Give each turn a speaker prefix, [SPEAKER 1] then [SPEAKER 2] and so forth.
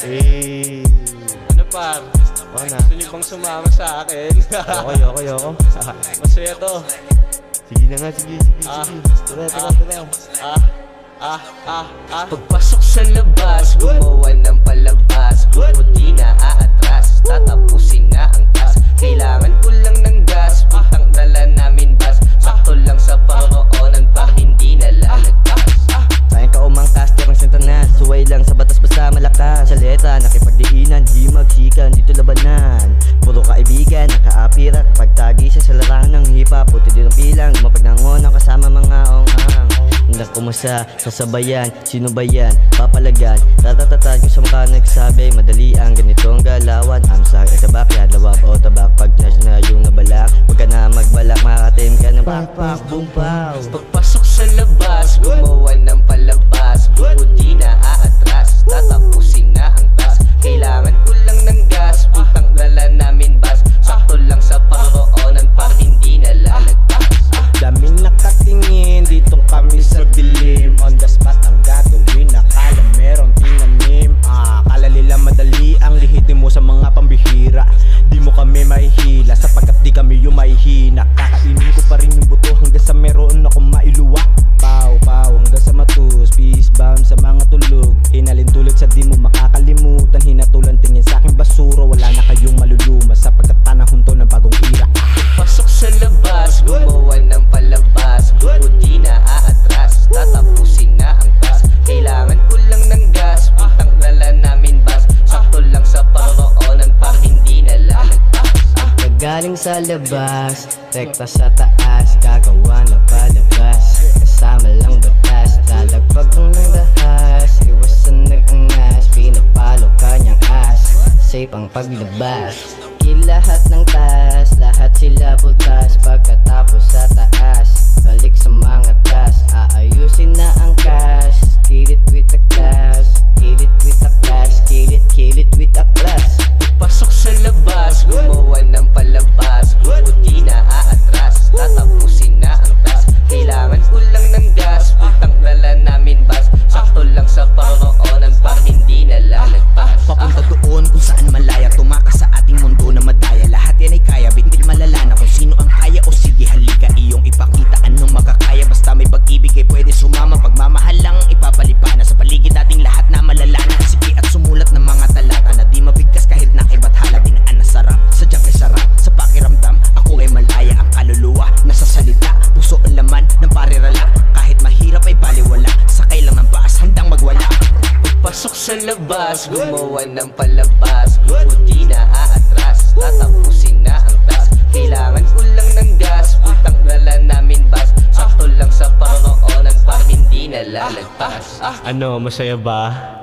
[SPEAKER 1] Eh,
[SPEAKER 2] Ano par?
[SPEAKER 1] wala na.
[SPEAKER 2] Gusto niyo bang sumama sa akin?
[SPEAKER 1] Ayoko, ayoko, ayoko.
[SPEAKER 2] Masaya to.
[SPEAKER 1] sige na nga, sige, sige,
[SPEAKER 2] Ah.
[SPEAKER 1] sige. Tara, tara, tara.
[SPEAKER 2] Ah, ah, ah, ah.
[SPEAKER 3] Pagpasok sa labas, gumawa ng palabas Kung di na aatras,
[SPEAKER 4] Saleta, nakipagdiinan, di magsikan, dito labanan. Puro kaibigan, nakaapira Kapag tagi sa larangan ng hip-hop. Puti din ang pilang, lumapag ng kasama mga ong-ang. Hanggang kumasa, sasabayan, sino ba yan? Papalagan, tatatatan kung sa mukha nagsabi Madali ang ganitong galawan. I'm sorry, tabak, yan, lawab o tabak Pag nash na yung nabalak. Huwag ka na magbalak, makakatim ka ng backpack, boom pow
[SPEAKER 3] Pagpasok sa labas, gumawa ng palabas. Kung sa labas,
[SPEAKER 4] rekta sa taas Gagawa na palabas, kasama lang batas Lalagpag ng nagahas, iwasan nag-angas Pinapalo kanyang as, safe ang paglabas. Kilahat ng taas, lahat sila butas. Pagkatapos sa taas, balik sa
[SPEAKER 3] Pasok sa labas, gumawa ng palabas. Kung di na aatras, tatapusin na ang task. Kailangan ko lang ng gas, putang dala namin bas. Sakto lang sa paroonan pa hindi na lalagpas.
[SPEAKER 2] Ano, masaya ba?